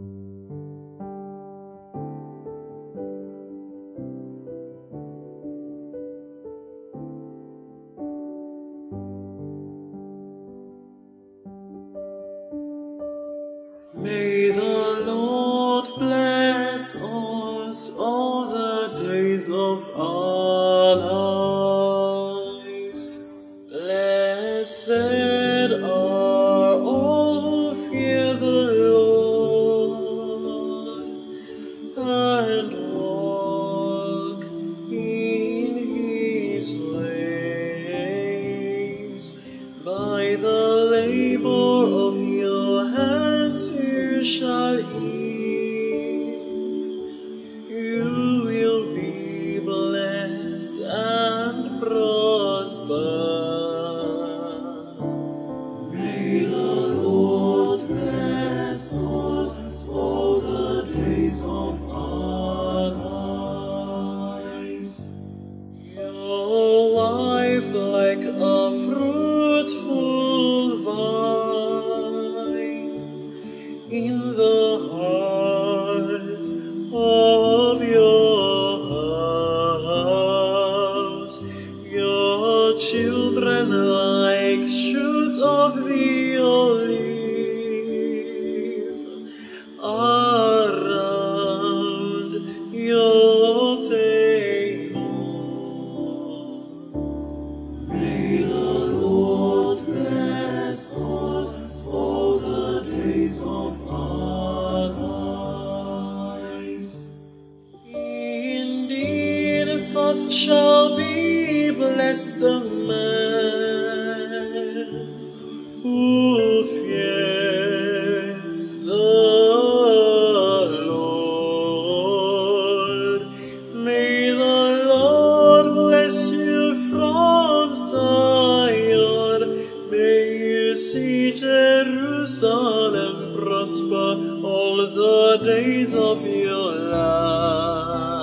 May the Lord bless us all the days of our lives. Blessed and walk in his ways. By the labor of your hands you shall eat. You will be blessed and prosper. Your wife like a fruitful vine in the heart of your house. Your children like shoot of the olive Shall be blessed the man who fears the Lord. May the Lord bless you from Zion. May you see Jerusalem prosper all the days of your life.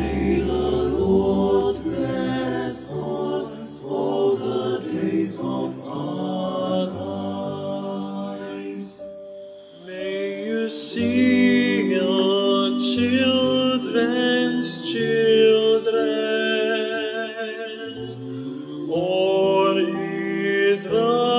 May the Lord bless us all the days of our lives. May you see your children's children, Israel.